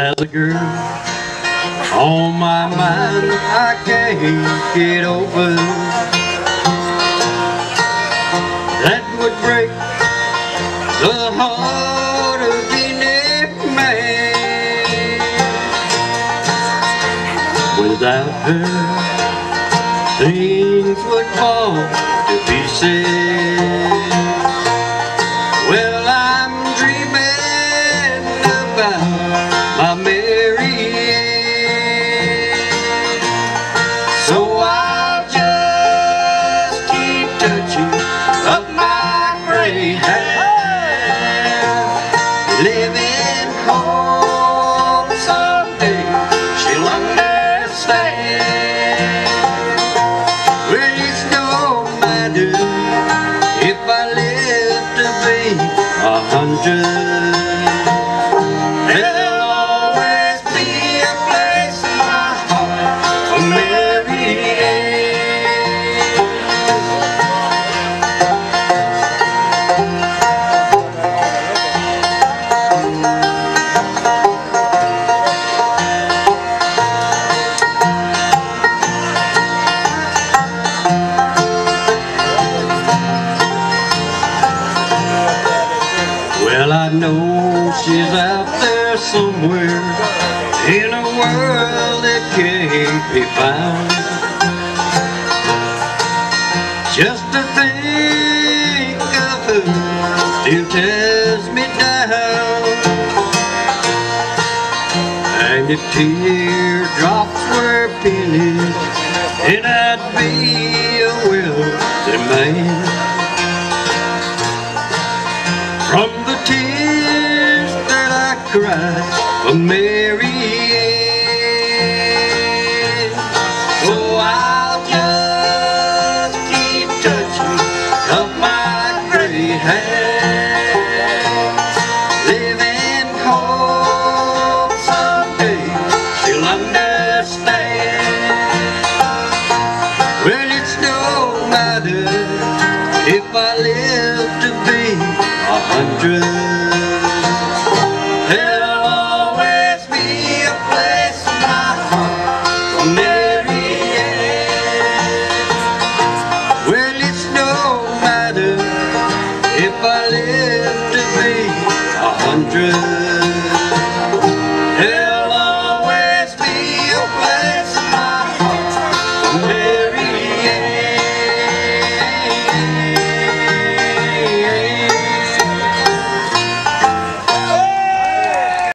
As a girl. On my mind I can't get over That would break the heart of any man. Without her things would fall to pieces. Well I'm dreaming about be a I know she's out there somewhere in a world that can't be found. Just to think of her still tears me down. And if teardrops were pennies, then I'd be a wealthy man. Cried for oh, Mary Ann. So I'll just keep touching of my gray hair. Living hope someday she'll understand. Well, it's no matter if I live to be a hundred. hundred.